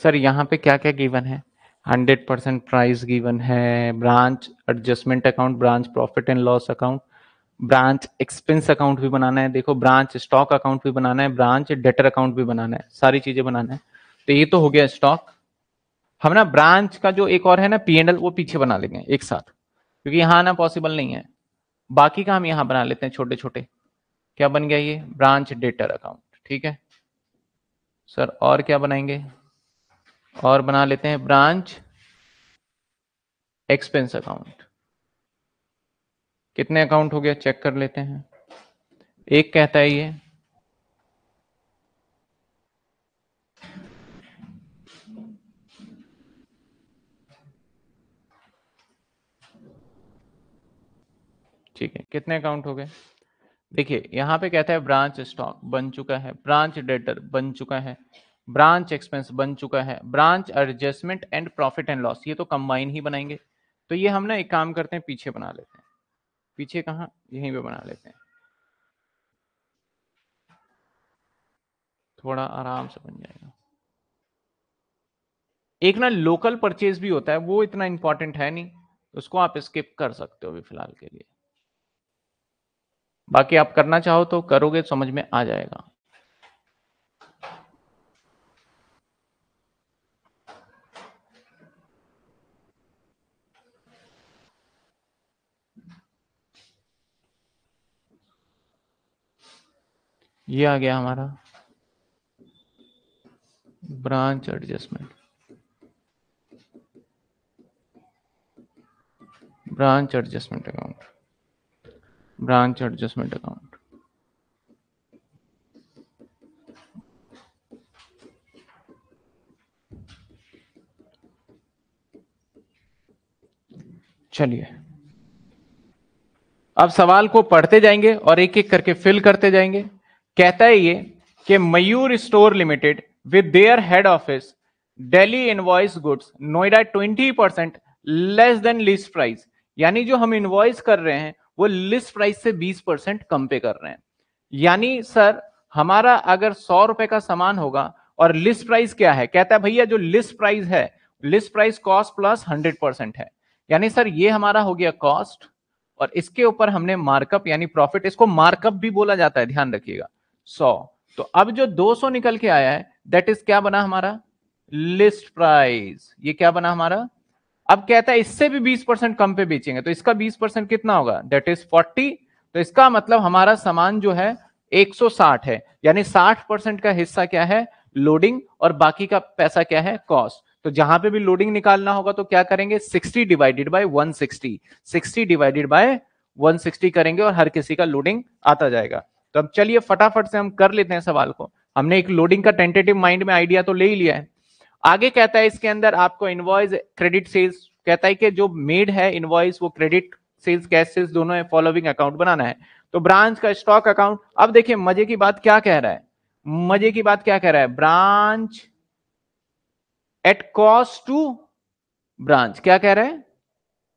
Sir, यहाँ पे क्या क्या गिवन है? हंड्रेड परसेंट प्राइस गिवन है branch adjustment account branch profit and loss account branch expense account भी बनाना है। देखो ब्रांच स्टॉक अकाउंट भी बनाना है ब्रांच डेटर अकाउंट भी बनाना है, सारी चीज़ें बनाना है। तो ये तो हो गया स्टॉक हम ना ब्रांच का जो एक और है ना पी एंड एल वो पीछे बना लेंगे एक साथ, क्योंकि यहाँ आना पॉसिबल नहीं है। बाकी का हम यहाँ बना लेते हैं छोटे छोटे क्या बन गया ये? ब्रांच डेटर अकाउंट ठीक है? सर, और क्या बनाएँगे? और बना लेते हैं ब्रांच एक्सपेंस अकाउंट। कितने अकाउंट हो गया चेक कर लेते हैं। एक कहता है ये, ठीक है, कितने अकाउंट हो गए? देखिए, यहाँ पे कहता है ब्रांच स्टॉक बन चुका है, ब्रांच डेटर बन चुका है। ब्रांच एक्सपेंस बन चुका है। Branch adjustment and profit and loss, ये तो कंबाइन ही बनाएँगे। तो ये हम ना एक काम करते हैं, पीछे बना लेते हैं। पीछे कहा? यहीं पे बना लेते हैं। थोड़ा आराम से बन जाएगा। एक ना लोकल परचेज भी होता है, वो इतना इंपॉर्टेंट है नहीं, उसको आप स्किप कर सकते हो अभी फ़िलहाल के लिए। बाकी आप करना चाहो तो करोगे, समझ में आ जाएगा। ये आ गया हमारा। Branch adjustment. Branch adjustment account. Branch adjustment account. चलिए। अब सवाल को पढ़ते जाएँगे और एक एक करके फिल करते जाएँगे। कहता है ये कि Mayur store limited with their head office daily invoice goods Noida 20 percent less than list price यानी जो हम इनवॉइस कर रहे हैं, वो लिस्ट प्राइस से 20 परसेंट कम पे कर रहे हैं। यानी सर, हमारा अगर सौ रुपए का सामान होगा और लिस्ट प्राइस क्या है? कहता है, भैया, जो लिस्ट प्राइस है list price cost plus hundred percent है। यानी सर, ये हमारा हो गया कॉस्ट और इसके ऊपर हमने मार्कअप यानी प्रॉफिट इसको मार्कअप भी बोला जाता है, ध्यान रखिएगा। सौ। तो अब जो 200 निकल के आया है दैट इज़ क्या बना हमारा? लिस्ट प्राइस ये क्या बना हमारा? अब कहता है इससे भी 20 परसेंट कम पे बेचेंगे तो इसका 20 परसेंट कितना होगा? दैट इज़ 40 तो इसका मतलब हमारा सामान जो है 160 है। यानी 60 परसेंट का हिस्सा क्या है? लोडिंग और बाकी का पैसा क्या है? कॉस्ट तो जहाँ पे भी लोडिंग निकालना होगा तो क्या करेंगे? 60 डिवाइडेड बाय 160 60 डिवाइडेड बाय 160 करेंगे और हर किसी का लोडिंग आता जाएगा। तो अब चलिए फटाफट से हम कर लेते हैं सवाल को। हमने एक लोडिंग का टेंटेटिव माइंड में आइडिया तो ले ही लिया है। आगे कहता है इसके अंदर आपको इनवॉइस क्रेडिट सेल्स कहता है कि जो मेड है इनवॉइस वो क्रेडिट सेल्स कैश सेल्स दोनों फॉलोइंग अकाउंट बनाना है। तो ब्रांच का स्टॉक अकाउंट अब देखिए मज़े की बात क्या कह रहा है। मज़े की बात क्या कह रहा है? Branch at cost to branch क्या कह रहा है?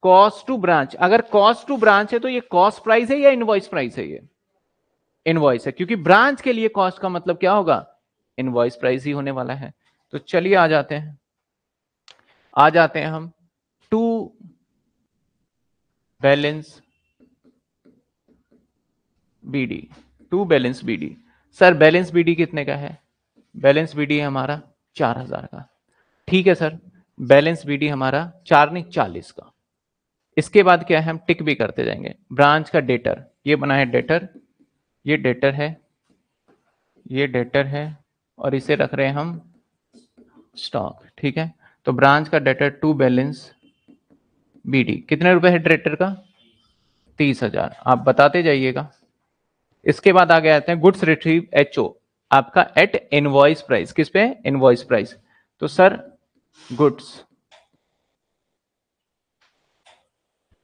कॉस्ट टू ब्रांच अगर कॉस्ट टू ब्रांच है तो ये कॉस्ट प्राइस है या इनवॉइस प्राइस है ये? इनवॉइस है। क्योंकि ब्रांच के लिए कॉस्ट का मतलब क्या होगा? इनवॉइस प्राइस ही होने वाला है। तो चलिए आ जाते हैं। आ जाते हैं हम। To balance BD to balance BD sir balance BD कितने का है? बैलेंस बीडी है हमारा चार हज़ार का। ठीक है सर बैलेंस बीडी हमारा चार नहीं, चालीस का। इसके बाद क्या है? हम टिक भी करते जाएँगे। ब्रांच का डेटर ये बना है डेटर ये डेटर है, ये डेटर है और इसे रख रहे हैं हम स्टॉक, ठीक है? तो ब्रांच का डेटर टू बैलेंस बीडी। कितने रुपए है डेटर का? तीस हज़ार। आप बताते जाइएगा। इसके बाद आगे आते हैं गुड्स रिट्रीव एच आपका एट इनवॉइस प्राइस। किस पे? Invoice price. तो सर, गुड्स।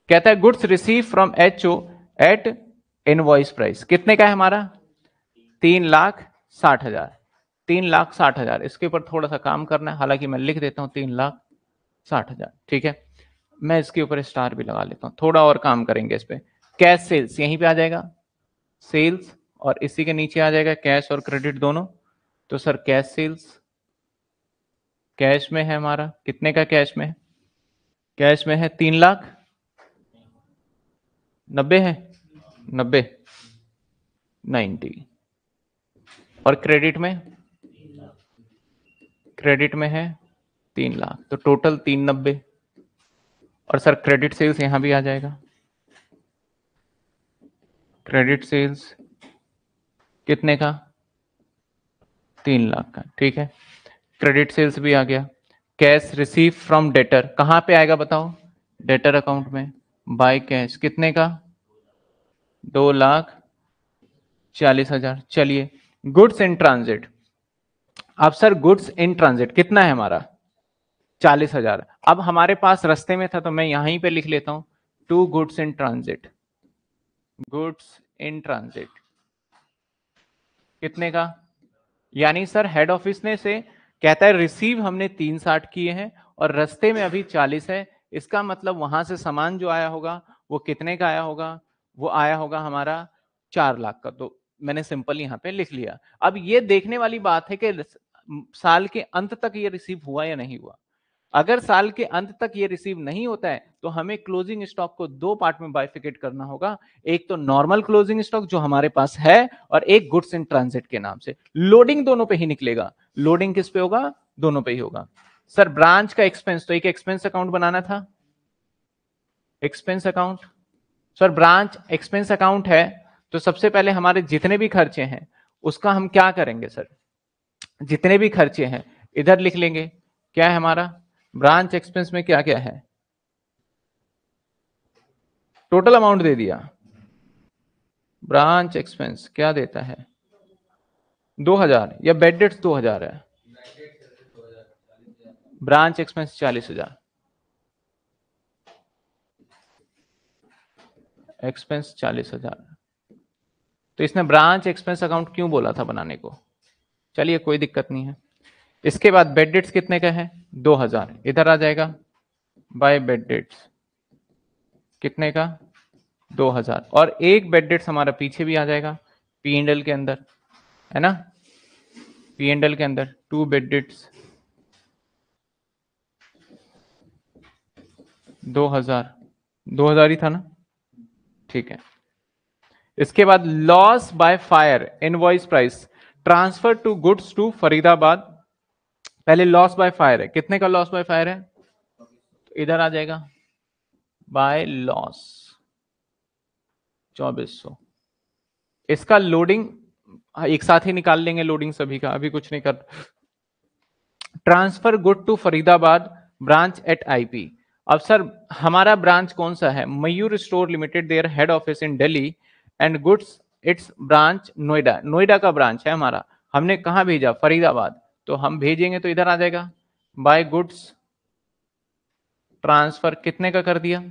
कहता है goods receive from H O at invoice price. कितने का है हमारा? तीन लाख साठ हज़ार। तीन लाख साठ हज़ार। इसके ऊपर थोड़ा सा काम करना है। हालाँकि मैं लिख देता हूँ तीन लाख साठ हज़ार। ठीक है? मैं इसके ऊपर स्टार भी लगा लेता हूँ। थोड़ा और काम करेंगे इस पर कैश सेल्स यहीं पे आ जाएगा। सेल्स और इसी के नीचे आ जाएगा कैश और क्रेडिट दोनों। तो सर, कैश सेल्स, कैश में है हमारा। कितने का कैश में कैश में है तीन लाख। नब्बे है? नब्बे? नाइन्टी। और क्रेडिट में? क्रेडिट में है तीन लाख। तो टोटल तीन नब्बे। और सर, क्रेडिट सेल्स यहाँ भी आ जाएगा। क्रेडिट सेल्स कितने का? तीन लाख का। ठीक है। क्रेडिट सेल्स भी आ गया। Cash receive from debtor. कहाँ पे आएगा बताओ? डेटर अकाउंट में। By cash. कितने का? दो लाख चालीस हज़ार। चलिए गुड्स इन ट्रांजिट अब सर गुड्स इन ट्रांजिट कितना है हमारा? चालीस हज़ार। अब हमारे पास रस्ते में था तो मैं यहीं पे लिख लेता हूँ। To goods in transit goods in transit कितने का? यानी सर हेड ऑफ़िस ने से कहता है रिसीव हमने तीन साठ किए हैं और रस्ते में अभी चालीस है। इसका मतलब वहाँ से सामान जो आया होगा, वो कितने का आया होगा? वो आया होगा हमारा चार लाख का तो मैंने सिंपल यहाँ पे लिख लिया। अब ये देखने वाली बात है कि साल के अंत तक ये रिसीव हुआ या नहीं हुआ। अगर साल के अंत तक ये रिसीव नहीं होता है तो हमें क्लोजिंग स्टॉक को दो पार्ट में बाइफिकेट करना होगा। एक तो नॉर्मल क्लोजिंग स्टॉक जो हमारे पास है और एक गुड्स इन ट्रांजिट के नाम से। लोडिंग दोनों पे ही निकलेगा। लोडिंग किस पे होगा? दोनों पे ही होगा। सर, ब्रांच का एक्सपेंस तो एक एक्सपेंस अकाउंट बनाना था? Expense account? Sir branch expense account है तो सबसे पहले हमारे जितने भी खर्चे हैं, उसका हम क्या करेंगे सर? जितने भी खर्चे हैं, इधर लिख लेंगे। क्या है हमारा? ब्रांच एक्सपेंस में क्या क्या है? टोटल अमाउंट दे दिया। ब्रांच एक्सपेंस क्या देता है? दो हज़ार। या बेड डेट्स दो हज़ार है। ब्रांच एक्सपेंस चालीस हज़ार। एक्सपेंस चालीस हज़ार। तो इसने ब्रांच एक्सपेंस अकाउंट क्यों बोला था बनाने को? चलिए, कोई दिक्कत नहीं है। इसके बाद बेड डेट्स कितने का है? दो हज़ार। इधर आ जाएगा। बाय बेड डेट्स कितने का? दो हज़ार। और एक बेड डेट्स हमारा पीछे भी आ जाएगा पी एंडल के अंदर। है ना? पी एंडल के अंदर टू बेड डेट्स दो हज़ार। दो हज़ार ही था ना? ठीक है। इसके बाद loss by fire invoice price transfer to goods to Faridabad. पहले लॉस बाय फायर है। कितने का लॉस बाय फायर है? तो इधर आ जाएगा। बाय लॉस चौबीस सौ। इसका लोडिंग एक साथ ही निकाल लेंगे लोडिंग सभी का, अभी कुछ नहीं कर transfer good to Faridabad branch at IP अब सर, हमारा ब्रांच कौन सा है? Mayur store limited, their head office in Delhi, and goods, its branch Noida. Noida का ब्रांच है हमारा। हमने कहा भेजा? फरीदाबाद। तो हम भेजेंगे तो इधर आ जाएगा। बाय गुड्स, ट्रांसफ़र कितने का कर दिया?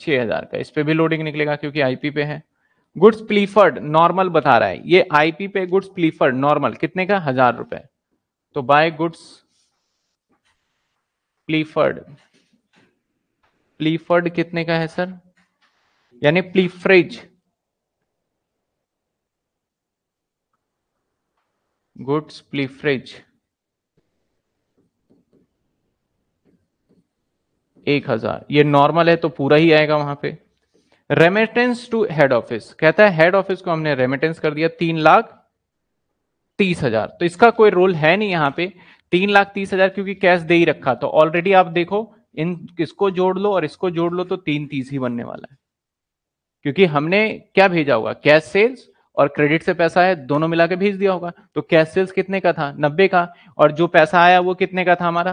छह हज़ार का। इस पे भी लोडिंग निकलेगा क्योंकि आईपी पे है। गुड्स प्लीफर्ड, नॉर्मल बता रहा है। ये आईपी पे गुड्स प्लीफर्ड, नॉर्मल। कितने का? हज़ार रुपए। तो बाय गुड्स प्लीफर्ड। प्लीफर्ड कितने का है, सर? यानी प्लीफ्रेज। गुड्स प्लीफ्रेज। एक हज़ार। ये नॉर्मल है तो पूरा ही आएगा वहाँ पे। रेमिटेंस टू हेड ऑफ़िस कहता है हेड ऑफ़िस को हमने रेमिटेंस कर दिया, तीन लाख तीस हज़ार। तो इसका कोई रोल है नहीं यहाँ पे। तीन लाख तीस हज़ार क्योंकि कैश दे ही रखा तो ऑलरेडी आप देखो इन इसको जोड़ लो और इसको जोड़ लो तो तीन तीस ही बनने वाला है। क्योंकि हमने क्या भेजा होगा कैश सेल्स और क्रेडिट से पैसा है दोनों मिला के भेज दिया होगा। तो कैश सेल्स कितने का था? नब्बे का। और जो पैसा आया वो कितने का था हमारा?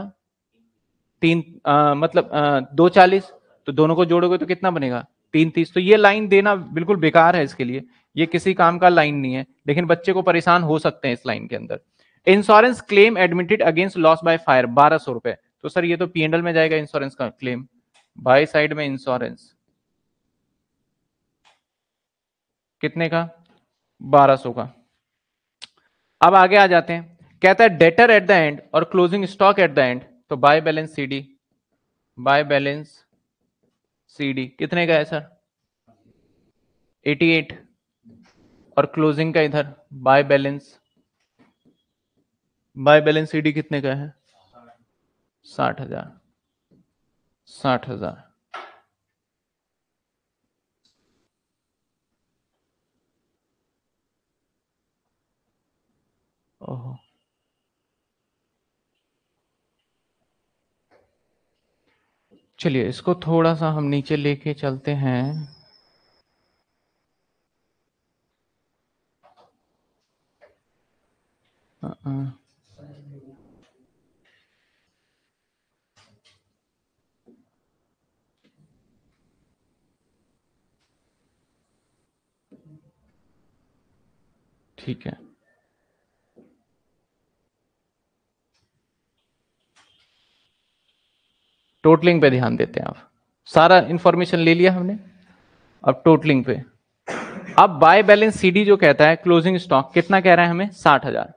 तीन आ, मतलब आ, दो चालीस। तो दोनों को जोड़ोगे तो कितना बनेगा? तीन तीस। तो ये लाइन देना बिल्कुल बेकार है इसके लिए। ये किसी काम का लाइन नहीं है। लेकिन बच्चे को परेशान हो सकते हैं इस लाइन के अंदर। Insurance claim admitted against loss by fire बारह सौ रुपए। तो सर, ये तो पीएनडल में जाएगा इंश्योरेंस का क्लेम बाय साइड में इंश्योरेंस कितने का? बारह सौ का। अब आगे आ जाते हैं। कहता है डेटर एट द एंड और closing stock at the end तो by balance CD by balance CD कितने का है सर? 88 और क्लोजिंग का इधर by balance by balance CD कितने का है? साठ हज़ार। साठ हज़ार। ओहो। चलिए, इसको थोड़ा सा हम नीचे लेके चलते हैं। uh-uh. ठीक है। टोटलिंग पे ध्यान देते हैं आप। सारा इंफॉर्मेशन ले लिया हमने। अब टोटलिंग पे। अब बाय बैलेंस सीडी जो कहता है क्लोजिंग स्टॉक कितना कह रहा है हमें? साठ हज़ार।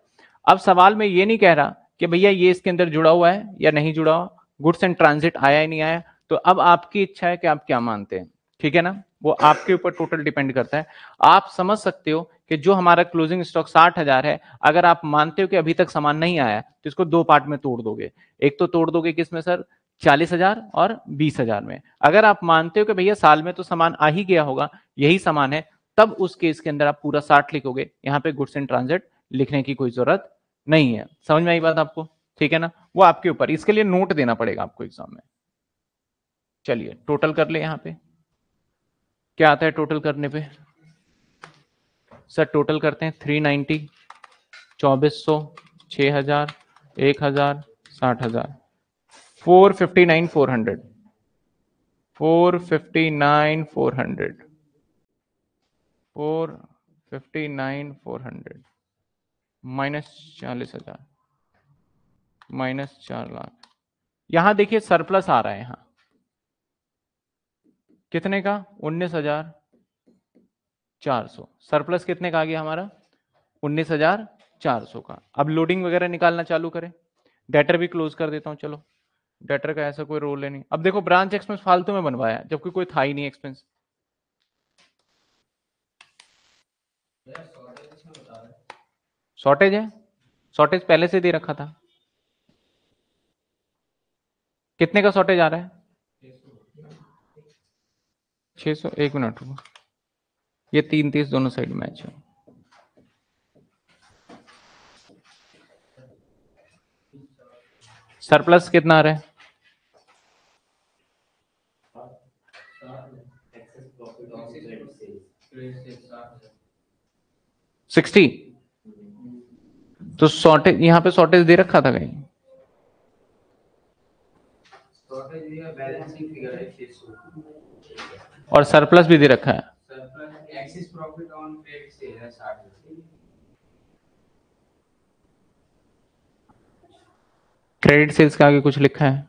अब सवाल में ये नहीं कह रहा कि भैया ये इसके अंदर जुड़ा हुआ है या नहीं जुड़ा हुआ। गुड्स एंड ट्रांजिट आया ही नहीं आया। तो अब आपकी इच्छा है कि आप क्या मानते हैं। ठीक है ना? वो आपके ऊपर टोटल डिपेंड करता है। आप समझ सकते हो कि जो हमारा क्लोजिंग स्टॉक साठ हज़ार है, अगर आप मानते हो कि अभी तक सामान नहीं आया तो इसको दो पार्ट में तोड़ दोगे। एक तो तोड़ दोगे किसमें सर? चालीस हज़ार और बीस हज़ार में। अगर आप मानते हो कि भैया साल में तो सामान आ ही गया होगा, यही सामान है, तब उस केस के अंदर आप पूरा साठ लिखोगे। यहाँ पे गुड्स एंड ट्रांजिट लिखने की कोई ज़रूरत नहीं है। समझ में आई बात आपको? ठीक है ना? वो आपके ऊपर। इसके लिए नोट देना पड़ेगा आपको एग्ज़ाम में। चलिए टोटल कर ले यहाँ पे। क्या आता है टोटल करने पे? सर टोटल करते हैं थ्री नाइन्टी चौबीस सौ छ हज़ार, एक हज़ार, साठ हज़ार। Four fifty nine four hundred four fifty nine four hundred four fifty nine four hundred minus चालीस हज़ार। माइनस चार लाख। यहाँ देखिए सरप्लस आ रहा है यहाँ। कितने का? उन्नीस हज़ार चार सौ। सरप्लस कितने का आ गया हमारा? उन्नीस हज़ार चार सौ का। अब लोडिंग वगैरह निकालना चालू करें। डेटर भी क्लोज कर देता हूँ, चलो। डेटर का ऐसा कोई रोल है नहीं। अब देखो ब्रांच एक्सपेंस फालतू में बनवाया जबकि कोई था ही नहीं एक्सपेंस शॉर्टेज है? शॉर्टेज पहले से दे रखा था। कितने का शॉर्टेज आ रहा है? छह सौ, एक मिनट हुआ ये तीन तीस दोनों साइड मैच है। सरप्लस कितना आ रहा है? सिक्सटी। तो शॉर्टेज यहाँ पे शॉर्टेज दे रखा था कहीं? और सरप्लस भी दे रखा है। क्रेडिट सेल्स के आगे कुछ लिखा है।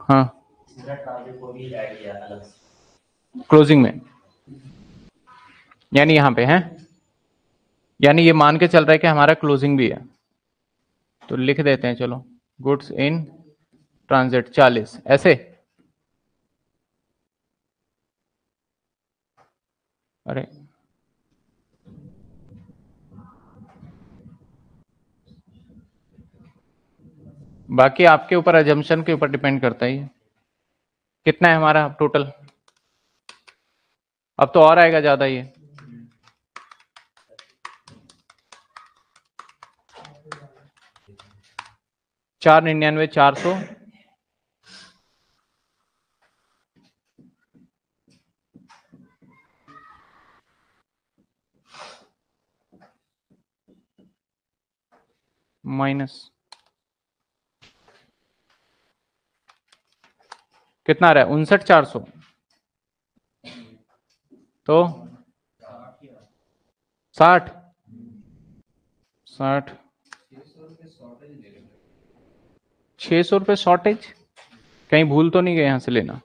हाँ। क्लोजिंग में। यानी यहाँ पे है। यानी ये मान के चल रहा है कि हमारा क्लोजिंग भी है। तो लिख देते हैं, चलो। गुड्स इन ट्रांजिट चालीस। ऐसे। अरे। बाकी आपके ऊपर एजम्पन के ऊपर डिपेंड करता है कितना है हमारा टोटल अब तो और आएगा ज़्यादा ये। चार निन्यानवे, चार सौ। माइनस। कितना रहा है? उनसठ चार सौ। तो साठ। साठ। छह सौ रुपये शॉर्टेज? कहीं भूल तो नहीं गए यहाँ से लेना।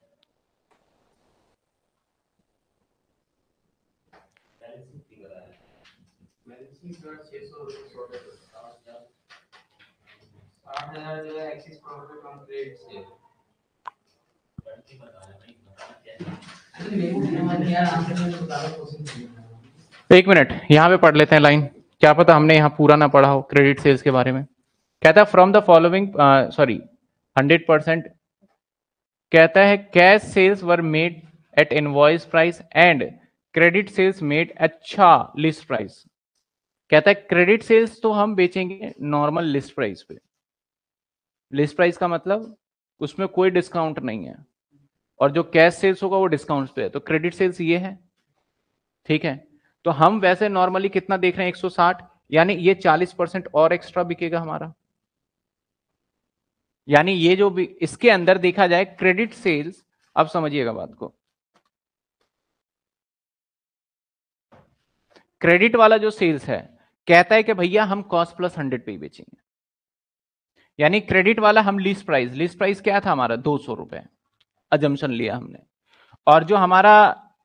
एक मिनट, यहाँ पे पढ़ लेते हैं लाइन क्या पता हमने यहाँ पूरा ना पढ़ा हो क्रेडिट सेल्स के बारे में। कहता है from the following sorry hundred percent कहता है cash sales were made at invoice price and credit sales made अच्छा लिस्ट प्राइस कहता है क्रेडिट सेल्स तो हम बेचेंगे नॉर्मल लिस्ट प्राइस पे. लिस्ट प्राइस का मतलब उसमें कोई डिस्काउंट नहीं है। और जो कैश सेल्स होगा वो डिस्काउंट पे है। तो क्रेडिट सेल्स ये है। ठीक है? तो हम वैसे नॉर्मली कितना देख रहे हैं? 160 यानी ये 40 परसेंट और एक्स्ट्रा बिकेगा हमारा। यानी ये जो भी, इसके अंदर देखा जाए क्रेडिट सेल्स अब समझिएगा बात को। क्रेडिट वाला जो सेल्स है, कहता है कि भैया हम कॉस्ट प्लस हंड्रेड पे ही बेचेंगे। यानी क्रेडिट वाला हम लीस्ट प्राइस लीस्ट प्राइस क्या था हमारा? दो सौ रुपए। अजम्पन लिया हमने। और जो हमारा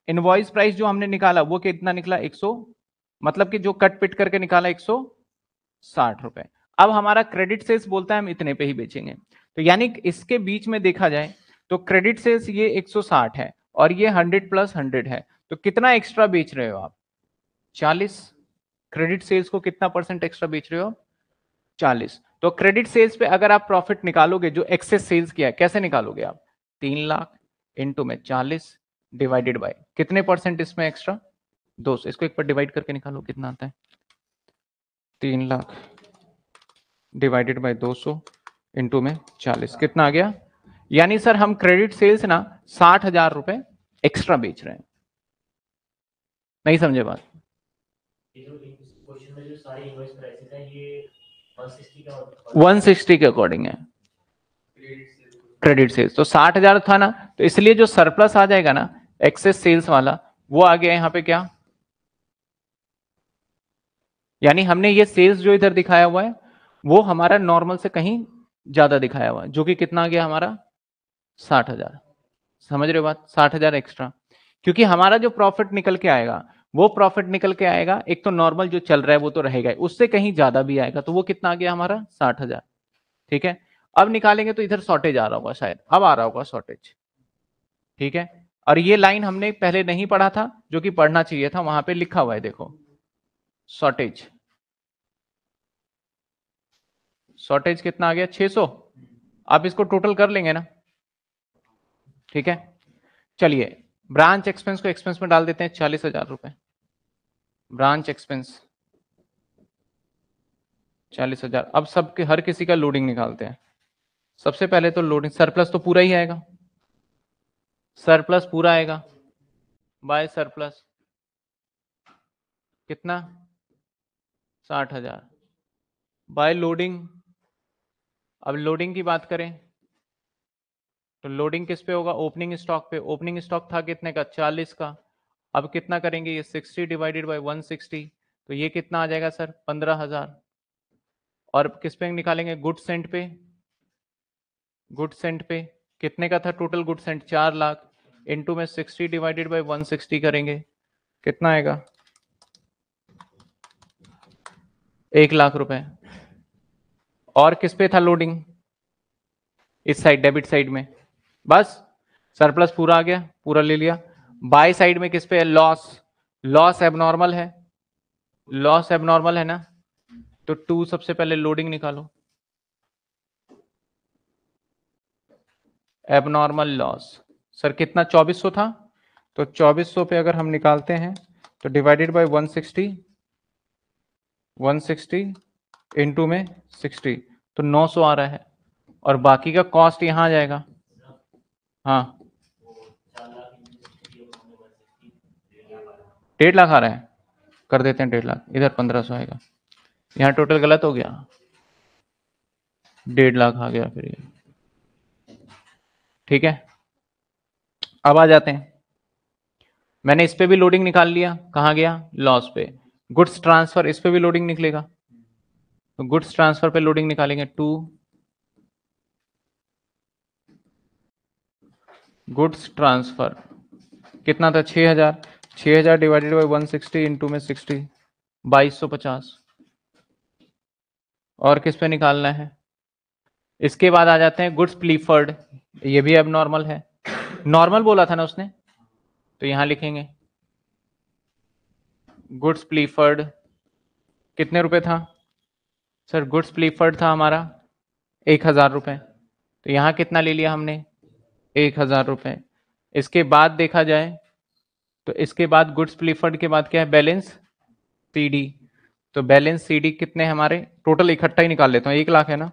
इनवॉइस प्राइस जो हमने निकाला, वो कितना निकला? 100 मतलब कि जो कट पिट करके निकाला 160 रुपए। अब हमारा क्रेडिट सेल्स बोलता है हम इतने पे ही बेचेंगे। तो यानी इसके बीच में देखा जाए तो क्रेडिट सेल्स ये 160 है और ये 100 प्लस 100 है। तो कितना एक्स्ट्रा बेच रहे हो आप? 40 क्रेडिट सेल्स को कितना परसेंट एक्स्ट्रा बेच रहे हो? चालीस। तो क्रेडिट सेल्स पे अगर आप प्रॉफिट निकालोगे, जो एक्सेस सेल्स किया है, कैसे निकालोगे आप? तीन लाख इंटू में चालीस डिवाइडेड बाय कितने परसेंट इसमें एक्स्ट्रा दो सौ। इसको एक पर डिवाइड करके निकालो, कितना आता है? तीन लाख डिवाइडेड बाय दो सौ इंटू में चालीस। कितना आ गया? यानी सर, हम क्रेडिट सेल्स ना साठ हज़ार रुपए एक्स्ट्रा बेच रहे हैं। नहीं समझे बात? वन सिक्सटी के अकॉर्डिंग है। क्रेडिट सेल्स तो साठ हज़ार था ना तो इसलिए जो सरप्लस आ जाएगा ना एक्सेस सेल्स वाला, वो आ गया यहाँ पे क्या? यानी हमने ये सेल्स जो इधर दिखाया हुआ है, वो हमारा नॉर्मल से कहीं ज़्यादा दिखाया हुआ है, जो कि कितना आ गया हमारा? साठ हज़ार। समझ रहे हो बात? साठ हज़ार एक्स्ट्रा क्योंकि हमारा जो प्रॉफिट निकल के आएगा वो प्रॉफिट निकल के आएगा। एक तो नॉर्मल जो चल रहा है वो तो रहेगा उससे कहीं ज़्यादा भी आएगा तो वो कितना आ गया हमारा? साठ हज़ार। ठीक है? अब निकालेंगे तो इधर शॉर्टेज आ रहा होगा शायद। अब आ रहा होगा शॉर्टेज ठीक है? और ये लाइन हमने पहले नहीं पढ़ा था, जो कि पढ़ना चाहिए था, वहाँ पे लिखा हुआ है, देखो। शॉर्टेज शॉर्टेज कितना आ गया? 600 आप इसको टोटल कर लेंगे ना? ठीक है? चलिए। ब्रांच एक्सपेंस को एक्सपेंस में डाल देते हैं चालीस हज़ार रुपए। Branch expense. चालीस हज़ार। अब सबके, हर किसी का लोडिंग निकालते हैं। सबसे पहले तो लोडिंग, सरप्लस तो पूरा ही आएगा। सरप्लस पूरा आएगा। By surplus. कितना? साठ हज़ार। Bye loading. अब लोडिंग की बात करें तो लोडिंग किस पे होगा? ओपनिंग स्टॉक पे। ओपनिंग स्टॉक था कितने का? 40 का। अब कितना करेंगे ये? 60 डिवाइडेड बाय 160 तो ये कितना आ जाएगा सर? पंद्रह हज़ार। और किस पे निकालेंगे? गुड सेंट पे। गुड सेंट पे। कितने का था टोटल गुड सेंट चार लाख। इंटू में 60 डिवाइडेड बाय 160 करेंगे। कितना आएगा? एक लाख रुपए। और किस पे था लोडिंग इस साइड डेबिट साइड में। बस सरप्लस पूरा आ गया, पूरा ले लिया। बाय साइड में किस पे है? लॉस लॉस एबनॉर्मल है। लॉस एबनॉर्मल है ना? तो टू सबसे पहले लोडिंग निकालो। एबनॉर्मल लॉस सर कितना? 2400 था। तो 2400 पे अगर हम निकालते हैं तो डिवाइडेड बाय 160 160 इनटू में 60 तो 900 आ रहा है। और बाकी का कॉस्ट यहाँ आ जाएगा। हाँ। डेढ़ लाख आ रहा है। कर देते हैं डेढ़ लाख। इधर पंद्रह सौ आएगा। यहाँ टोटल गलत हो गया। डेढ़ लाख आ गया फिर ठीक है? अब आ जाते हैं। मैंने इस पे भी लोडिंग निकाल लिया। कहा गया? लॉस पे। गुड्स ट्रांसफ़र इस पे भी लोडिंग निकलेगा। तो गुड्स ट्रांसफ़र पे लोडिंग निकालेंगे। To goods transfer. कितना था? छह हज़ार। छह हज़ार divided by one sixty into में सिक्सटी बाईस सौ पचास। और किस पे निकालना है? इसके बाद आ जाते हैं गुड्स प्लीफर्ड। ये भी अब नॉर्मल है। नॉर्मल बोला था ना उसने? तो यहाँ लिखेंगे। Goods pilfered. कितने रुपए था? सर, गुड्स प्लीफर्ड था हमारा एक हज़ार रुपए। तो यहाँ कितना ले लिया हमने? एक हज़ार रुपए। इसके बाद देखा जाए तो इसके बाद गुड्स प्लीफर्ड के बाद क्या है? Balance CD. तो बैलेंस सीडी कितने हमारे? टोटल इकट्ठा ही निकाल लेता हूँ। एक लाख है ना?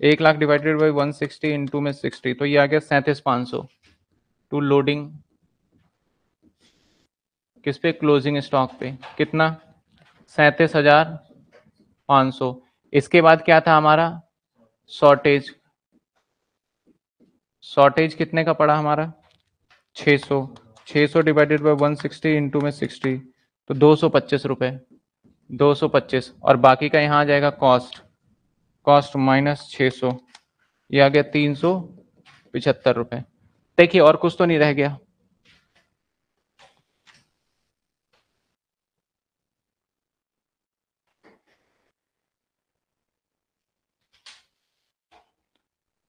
एक lakh divided by one sixty into में सिक्सटी तो ये आ गया सैंतीस पाँच सौ। To loading. किस पे? क्लोजिंग स्टॉक पे। कितना? सैतीस हज़ार पाँच सौ। इसके बाद क्या था हमारा? शॉर्टेज। शॉर्टेज कितने का पड़ा हमारा? 600 600 डिवाइडेड बाय 160 सिक्सटी इंटू में 60 तो दो सौ पच्चीस रुपये दो सौ पच्चीस। और बाकी का यहाँ आ जाएगा कॉस्ट कॉस्ट माइनस छः सौ। ये आ गया तीन सौ पिछहत्तर रुपये देखिए, और कुछ तो नहीं रह गया।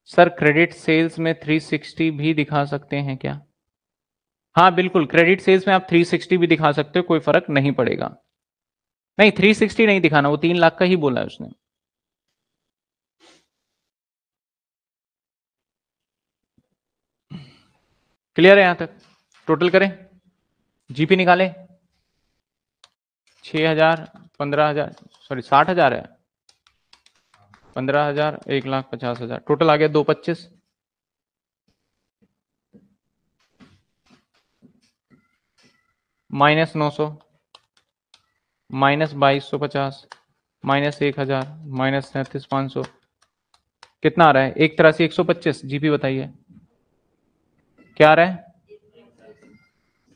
सर क्रेडिट सेल्स में 360 भी दिखा सकते हैं क्या? हाँ बिल्कुल क्रेडिट सेल्स में आप 360 भी दिखा सकते हो, कोई फ़र्क नहीं पड़ेगा। नहीं 360 नहीं दिखाना, वो तीन लाख का ही बोला है उसने। क्लियर है यहाँ तक? टोटल करें। जीपी निकालें। छ हज़ार, पंद्रह हज़ार सॉरी साठ हज़ार है। पंद्रह हज़ार, एक लाख पचास हज़ार। टोटल आ गया दो पच्चीस। माइनस नौ सौ, माइनस बाईस सौ पचास, माइनस एक हज़ार, माइनस सैंतीस पाँच सौ। कितना आ रहा है? एक तरह से एक सौ पच्चीस। जीपी बताइए। क्या आ रहा है?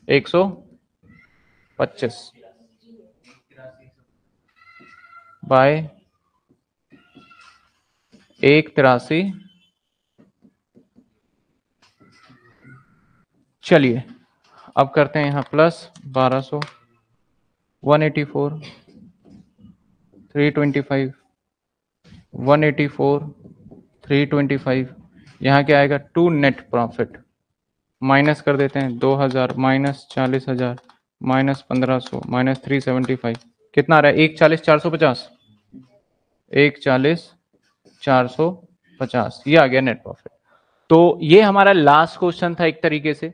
एक सौ पच्चीस। बाय एक तिरासी। चलिए, अब करते हैं यहाँ प्लस बारह सौ। One eighty four three twenty five one eighty four three twenty five यहाँ क्या आएगा? टू नेट प्रॉफिट माइनस कर देते हैं, दो हज़ार माइनस चालीस हज़ार माइनस पंद्रह सौ माइनस थ्री सेवेंटी फाइव कितना आ रहा? है एक चालीस, चार सौ पचास। एक चालीस 450 ये आ गया नेट प्रॉफिट तो ये हमारा लास्ट क्वेश्चन था एक तरीके से।